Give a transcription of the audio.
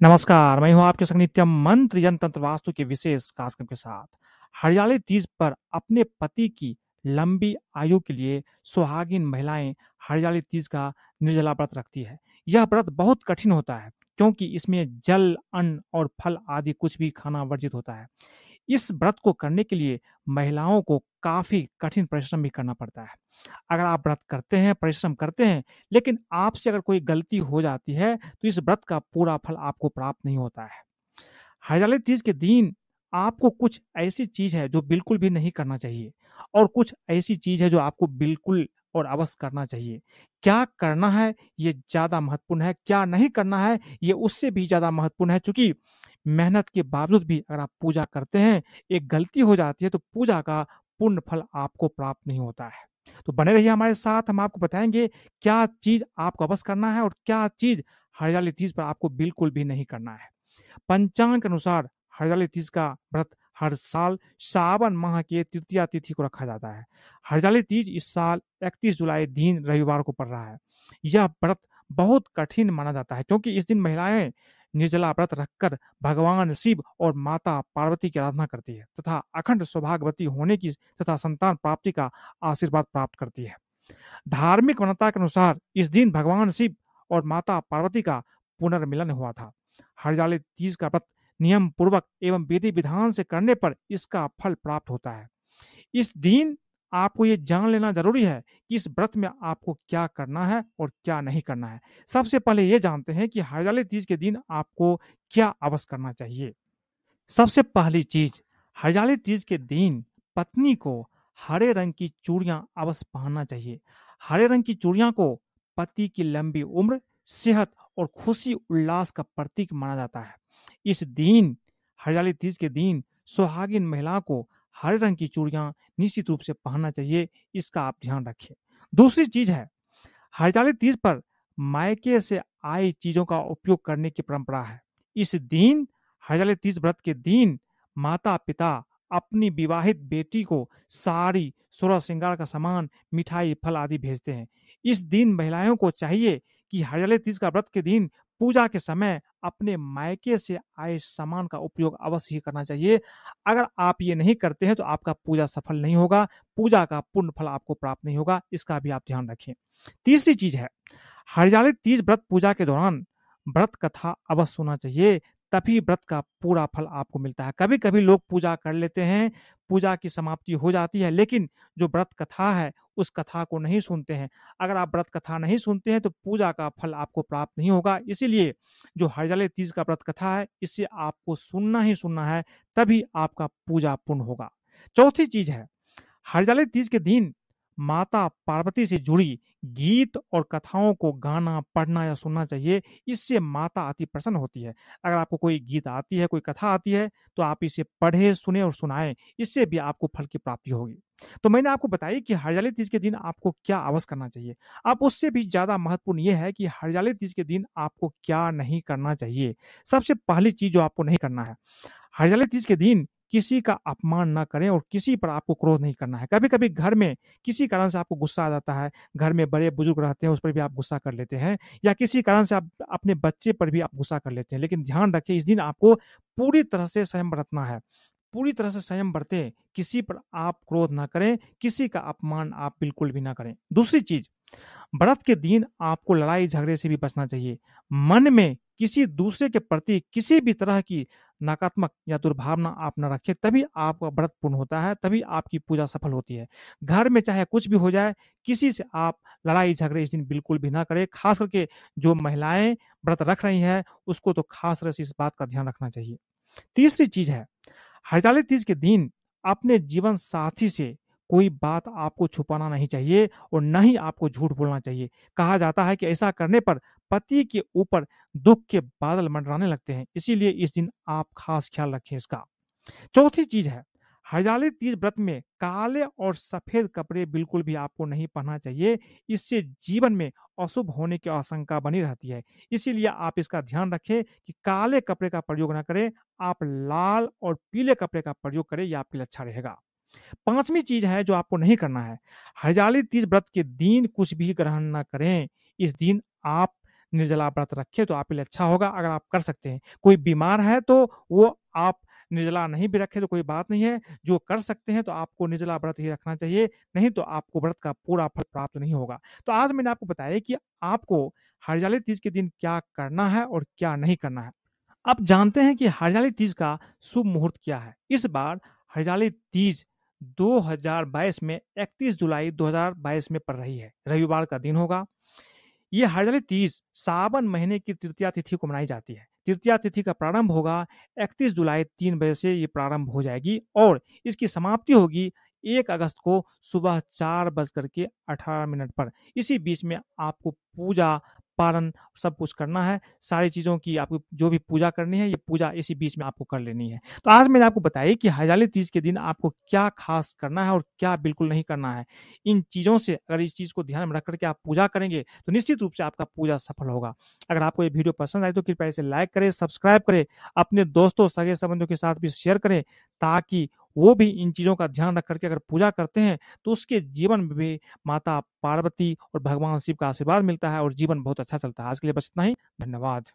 नमस्कार, मैं हूँ आपके संग नित्यम मंत्र यंत्र वास्तु के विशेष कार्यक्रम के साथ। हरियाली तीज पर अपने पति की लंबी आयु के लिए सुहागिन महिलाएँ हरियाली तीज का निर्जला व्रत रखती है। यह व्रत बहुत कठिन होता है क्योंकि इसमें जल, अन्न और फल आदि कुछ भी खाना वर्जित होता है। इस व्रत को करने के लिए महिलाओं को काफ़ी कठिन परिश्रम भी करना पड़ता है। अगर आप व्रत करते हैं, परिश्रम करते हैं, लेकिन आपसे अगर कोई गलती हो जाती है, तो इस व्रत का पूरा फल आपको प्राप्त नहीं होता है। हरियाली तीज के दिन आपको कुछ ऐसी चीज़ है जो बिल्कुल भी नहीं करना चाहिए और कुछ ऐसी चीज़ है जो आपको बिल्कुल और अवश्य करना चाहिए। क्या करना है ये ज़्यादा महत्वपूर्ण है, क्या नहीं करना है ये उससे भी ज़्यादा महत्वपूर्ण है चूँकि मेहनत के बावजूद भी अगर आप पूजा करते हैं, एक गलती हो जाती है तो पूजा का पूर्ण फल आपको प्राप्त नहीं होता है। तो बने रहिए हमारे साथ, हम आपको बताएँगे क्या चीज़ आपको अवश्य करना है और क्या चीज़ हरियाली तीज पर आपको बिल्कुल भी नहीं करना है। पंचांग के अनुसार हरियाली तीज का व्रत हर साल सावन माह के तृतीया तिथि को रखा जाता है। हरियाली तीज इस साल 31 जुलाई दिन रविवार को पड़ रहा है। यह व्रत बहुत कठिन माना जाता है क्योंकि इस दिन महिलाएँ निर्जला व्रत रखकर भगवान शिव और माता पार्वती की आराधना करती है तथा अखंड सौभाग्यवती होने की तथा संतान प्राप्ति का आशीर्वाद प्राप्त करती है। धार्मिक मान्यता के अनुसार इस दिन भगवान शिव और माता पार्वती का पुनर्मिलन हुआ था। हरियाली तीज का व्रत नियम पूर्वक एवं विधि विधान से करने पर इसका फल प्राप्त होता है। इस दिन आपको ये जान लेना ज़रूरी है कि इस व्रत में आपको क्या करना है और क्या नहीं करना है। सबसे पहले ये जानते हैं कि हरियाली तीज के दिन आपको क्या अवश्य करना चाहिए। सबसे पहली चीज़, हरियाली तीज के दिन पत्नी को हरे रंग की चूड़ियाँ अवश्य पहनना चाहिए। हरे रंग की चूड़ियाँ को पति की लंबी उम्र, सेहत और खुशी उल्लास का प्रतीक माना जाता है। इस दिन, हरियाली तीज के दिन सुहागिन महिला को हरे रंग की चूड़ियाँ निश्चित रूप से पहनना चाहिए, इसका आप ध्यान रखें। दूसरी चीज़ है, हरियाली तीज पर मायके से आई चीज़ों का उपयोग करने की परंपरा है। इस दिन, हरियाली तीज व्रत के दिन माता पिता अपनी विवाहित बेटी को साड़ी सोलह श्रृंगार का सामान, मिठाई, फल आदि भेजते हैं। इस दिन महिलाओं को चाहिए कि हरियाली तीज का व्रत के दिन पूजा के समय अपने मायके से आए सामान का उपयोग अवश्य ही करना चाहिए। अगर आप ये नहीं करते हैं तो आपका पूजा सफल नहीं होगा, पूजा का पूर्ण फल आपको प्राप्त नहीं होगा, इसका भी आप ध्यान रखें। तीसरी चीज़ है, हरियाली तीज व्रत पूजा के दौरान व्रत कथा अवश्य होना चाहिए, तभी व्रत का पूरा फल आपको मिलता है। कभी कभी लोग पूजा कर लेते हैं पूजा की समाप्ति हो जाती है, लेकिन जो व्रत कथा है, उस कथा को नहीं सुनते हैं। अगर आप व्रत कथा नहीं सुनते हैं तो पूजा का फल आपको प्राप्त नहीं होगा। इसीलिए जो हरजले तीज का व्रत कथा है, इसे आपको सुनना ही सुनना है, तभी आपका पूजा पूर्ण होगा। चौथी चीज़ है हरजले तीज के दिन माता पार्वती से जुड़ी गीत और कथाओं को गाना, पढ़ना या सुनना चाहिए, इससे माता अति प्रसन्न होती है। अगर आपको कोई गीत आती है, कोई कथा आती है तो आप इसे पढ़े, सुने और सुनाएँ, इससे भी आपको फल की प्राप्ति होगी। तो मैंने आपको बताया कि हरियाली तीज के दिन आपको क्या अवश्य करना चाहिए। अब उससे भी ज़्यादा महत्वपूर्ण यह है कि हरियाली तीज के दिन आपको क्या नहीं करना चाहिए। सबसे पहली चीज़ जो आपको नहीं करना है, हरियाली तीज के दिन किसी का अपमान ना करें और किसी पर आपको क्रोध नहीं करना है। कभी कभी घर में किसी कारण से आपको गुस्सा आ जाता है, घर में बड़े बुज़ुर्ग रहते हैं, उस पर भी आप गुस्सा कर लेते हैं, या किसी कारण से आप अपने बच्चे पर भी आप गुस्सा कर लेते हैं, लेकिन ध्यान रखें, इस दिन आपको पूरी तरह से संयम बरतना है। पूरी तरह से संयम बरते, किसी पर आप क्रोध ना करें, किसी का अपमान आप बिल्कुल भी ना करें। दूसरी चीज़, व्रत के दिन आपको लड़ाई झगड़े से भी बचना चाहिए। मन में किसी दूसरे के प्रति किसी भी तरह की नकारात्मक या दुर्भावना आप न रखें, तभी आपका व्रत पूर्ण होता है, तभी आपकी पूजा सफल होती है। घर में चाहे कुछ भी हो जाए, किसी से आप लड़ाई झगड़े इस दिन बिल्कुल भी ना करें। खास करके जो महिलाएँ व्रत रख रही हैं, उसको तो खास तरह से इस बात का ध्यान रखना चाहिए। तीसरी चीज़ है हरियाली तीज के दिन अपने जीवन साथी से कोई बात आपको छुपाना नहीं चाहिए और न ही आपको झूठ बोलना चाहिए। कहा जाता है कि ऐसा करने पर पति के ऊपर दुख के बादल मंडराने लगते हैं। इसीलिए इस दिन आप खास ख्याल रखें इसका। चौथी चीज़ है, हरियाली तीज व्रत में काले और सफ़ेद कपड़े बिल्कुल भी आपको नहीं पहनना चाहिए। इससे जीवन में अशुभ होने की आशंका बनी रहती है। इसीलिए आप इसका ध्यान रखें कि काले कपड़े का प्रयोग ना करें। आप लाल और पीले कपड़े का प्रयोग करें, यह आपके लिए अच्छा रहेगा। पांचवी चीज़ है जो आपको नहीं करना है, हरियाली तीज व्रत के दिन कुछ भी ग्रहण ना करें। इस दिन आप निर्जला व्रत रखें तो आपके लिए अच्छा होगा, अगर आप कर सकते हैं। कोई बीमार है तो वो आप निर्जला नहीं भी रखे तो कोई बात नहीं है। जो कर सकते हैं तो आपको निर्जला व्रत ही रखना चाहिए, नहीं तो आपको व्रत का पूरा फल प्राप्त नहीं होगा। तो आज मैंने आपको बताया कि आपको हरियाली तीज के दिन क्या करना है और क्या नहीं करना है। आप जानते हैं कि हरियाली तीज का शुभ मुहूर्त क्या है? इस बार हरियाली तीज 2022 में 31 जुलाई 2022 में पड़ रही है। रविवार का दिन होगा ये हरियाली तीज, सावन महीने की तृतीया तिथि को मनाई जाती है। तृतीया तिथि का प्रारंभ होगा 31 जुलाई तीन बजे से ये प्रारंभ हो जाएगी और इसकी समाप्ति होगी एक अगस्त को सुबह चार बज करके अठारह मिनट पर। इसी बीच में आपको पूजा पालन सब कुछ करना है, सारी चीज़ों की आपको जो भी पूजा करनी है, ये पूजा इसी बीच में आपको कर लेनी है। तो आज मैंने आपको बताया कि हजाली तीज के दिन आपको क्या खास करना है और क्या बिल्कुल नहीं करना है। इन चीज़ों से अगर इस चीज़ को ध्यान में रख करके आप पूजा करेंगे तो निश्चित रूप से आपका पूजा सफल होगा। अगर आपको ये वीडियो पसंद आए तो कृपया इसे लाइक करें, सब्सक्राइब करें, अपने दोस्तों, सगे संबंधों के साथ भी शेयर करें ताकि वो भी इन चीज़ों का ध्यान रख करके अगर पूजा करते हैं तो उसके जीवन में भी माता, पार्वती और भगवान शिव का आशीर्वाद मिलता है और जीवन बहुत अच्छा चलता है। आज के लिए बस इतना ही। धन्यवाद।